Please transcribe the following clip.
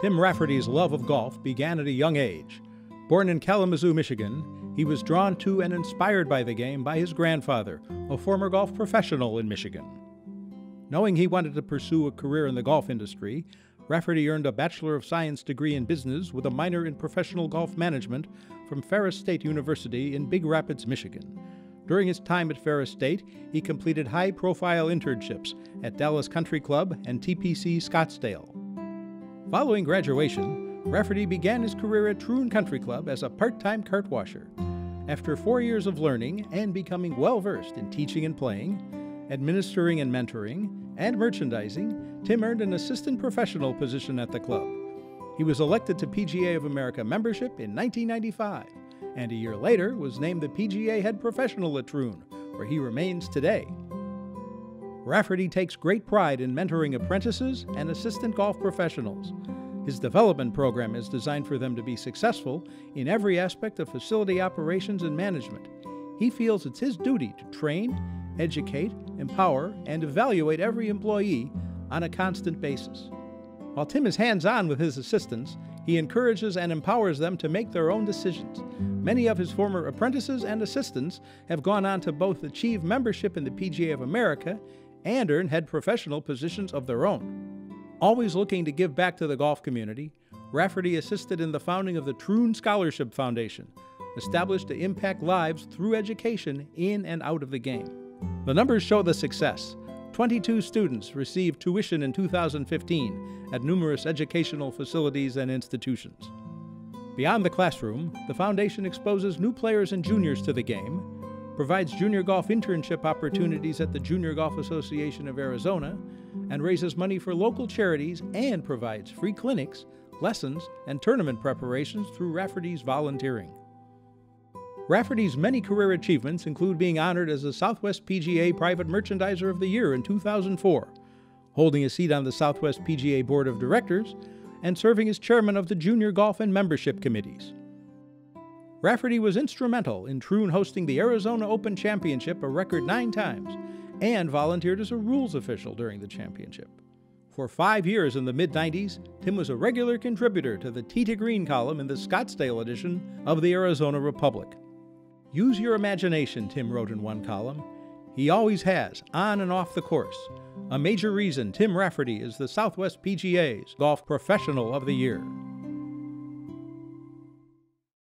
Tim Rafferty's love of golf began at a young age. Born in Kalamazoo, Michigan, he was drawn to and inspired by the game by his grandfather, a former golf professional in Michigan. Knowing he wanted to pursue a career in the golf industry, Rafferty earned a Bachelor of Science degree in business with a minor in professional golf management from Ferris State University in Big Rapids, Michigan. During his time at Ferris State, he completed high profile internships at Dallas Country Club and TPC Scottsdale. Following graduation, Rafferty began his career at Troon Country Club as a part time cart washer. After four years of learning and becoming well versed in teaching and playing, administering and mentoring, and merchandising, Tim earned an assistant professional position at the club. He was elected to PGA of America membership in 1995, and a year later was named the PGA head professional at Troon, where he remains today. Rafferty takes great pride in mentoring apprentices and assistant golf professionals. His development program is designed for them to be successful in every aspect of facility operations and management. He feels it's his duty to train, educate, empower, and evaluate every employee on a constant basis. While Tim is hands on with his assistants, he encourages and empowers them to make their own decisions. Many of his former apprentices and assistants have gone on to both achieve membership in the PGA of America and earn head professional positions of their own. Always looking to give back to the golf community, Rafferty assisted in the founding of the Troon Scholarship Foundation, established to impact lives through education in and out of the game. The numbers show the success. 22 students received tuition in 2015 at numerous educational facilities and institutions. Beyond the classroom, the foundation exposes new players and juniors to the game provides junior golf internship opportunities at the Junior Golf Association of Arizona, and raises money for local charities and provides free clinics, lessons, and tournament preparations through Rafferty's volunteering. Rafferty's many career achievements include being honored as the Southwest PGA Private Merchandiser of the Year in 2004, holding a seat on the Southwest PGA Board of Directors, and serving as chairman of the Junior Golf and Membership Committees. Rafferty was instrumental in Troon hosting the Arizona Open Championship a record nine times and volunteered as a rules official during the championship. For five years in the mid 90s, Tim was a regular contributor to the Tee to Green column in the Scottsdale edition of the Arizona Republic. Use your imagination, Tim wrote in one column. He always has, on and off the course. A major reason Tim Rafferty is the Southwest PGA's Golf Professional of the Year.